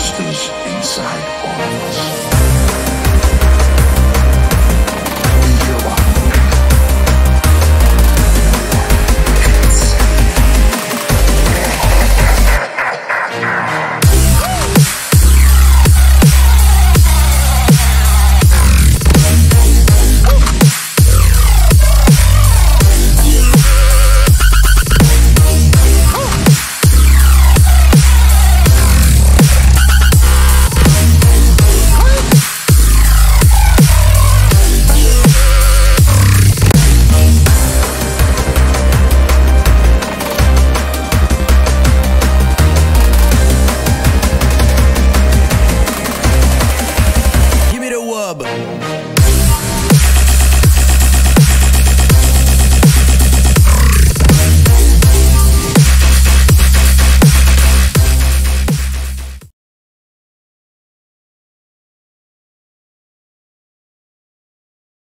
monsters inside all.